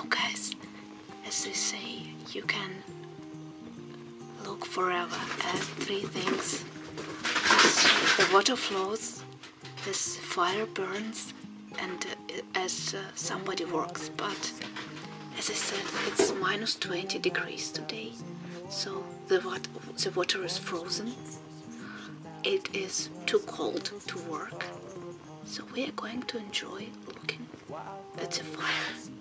Now, guys, as they say, you can look forever at three things. As the water flows, as fire burns, and uh, as uh, somebody works. But as I said, it's minus 20 degrees today, so the, wat- the water is frozen. It is too cold to work, so we are going to enjoy looking at the fire.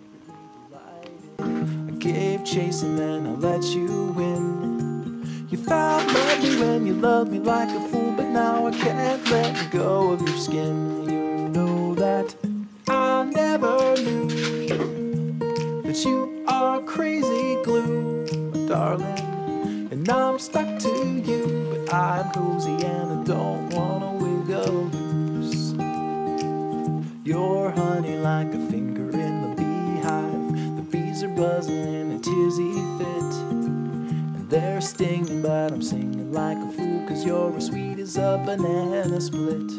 Gave chase and then I let you win. You found me when you loved me like a fool, but now I can't let go of your skin. You know that I never knew that you are crazy glue, darling. And I'm stuck to you, but I'm cozy and I don't wanna wiggle loose. You're honey like a in a tizzy fit. And they're stinging, but I'm singing like a fool, cause you're as sweet as a banana split.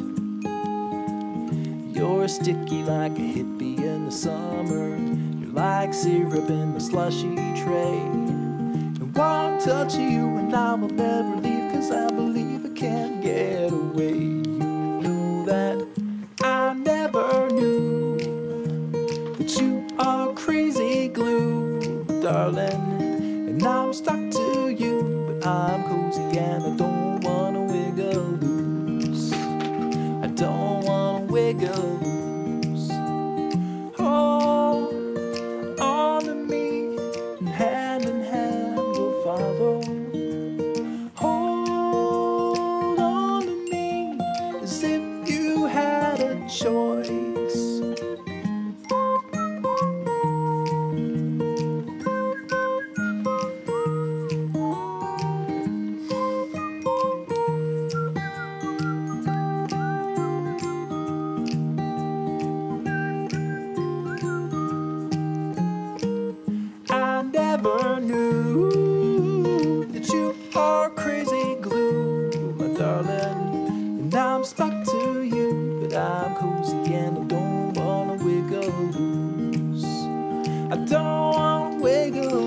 You're sticky like a hippie in the summer. You're like syrup in the slushy tray. And one touch you and I will never leave, cause I believe I can't get away. You know that I never knew that you are crazy darling. And I'm stuck to you, but I'm cozy and I don't wanna wiggle loose. I don't wanna wiggle and I'm cozy and I don't wanna wiggle loose. I don't wanna wiggle